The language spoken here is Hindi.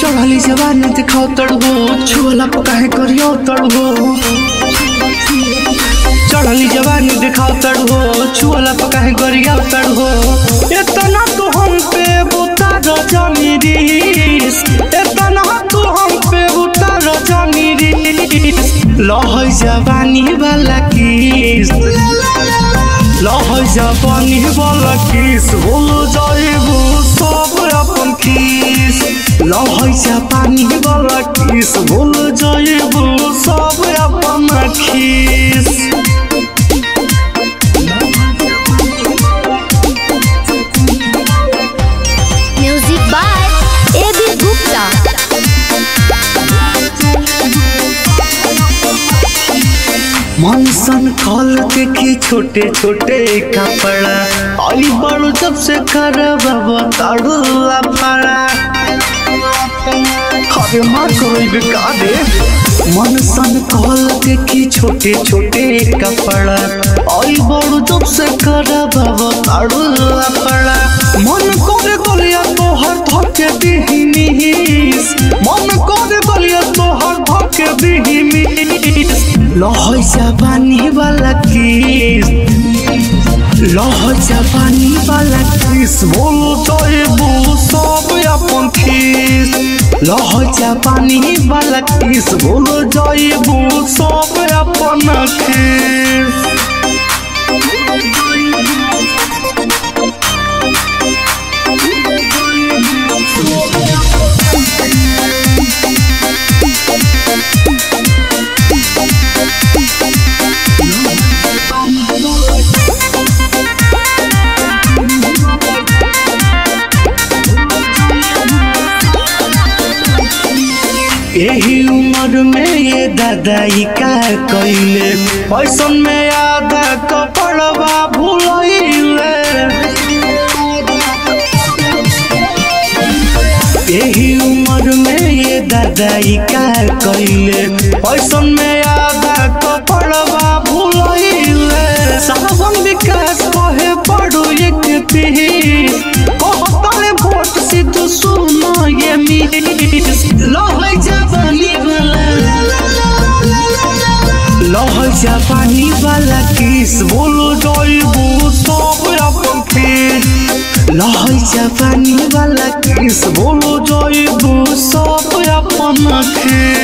चढ़ली जवानी दिखाओ तड़हो छुअला पकाहे करियो तड़हो चढ़ली जवानी दिखाओ तड़हो छुअला पकाहे करियो तड़हो इतना লহৈ যাবা নিবালা কিছ লহৈ যাবা নিবলা কিছ বোলো জয়বো সবরাপন কিছ। লহৈ যাবা নিবলা কিছ বোলো জয়বো সবরাপন কিছ मन सन कॉल देखी छोटे छोटे कपड़ा। आई बड़ू जब से कर बाबा ताड़ू लापड़ा अरे मार दे। मन सन कॉल देखी छोटे छोटे कपड़ा। आई बड़ू जब से कर बाबा ताड़ू लापड़ा मन करे गलिया तोहर धके दिहिनीस लहै जापानी वाला किस? लहै जापानी वाला किस? बोल जाइबू सब अपन किस? लहजा पानी वाला किस? बोल जाइबू सब अपन खिस यही उम्र में ये दादाई का कैले पैसन में आधा कपड़वा भूलैले यही उम्र में ये दादाई का कैले पैसन में आधा कपड़वा भूलैले सावन विकास कहे पड़ो एक सिद्धू सुनो ये मीस जापानी वाला किस बोलो जाइबू सब अपन के लहै जापानी वाला किस बोलो जाइबू सब अपन किस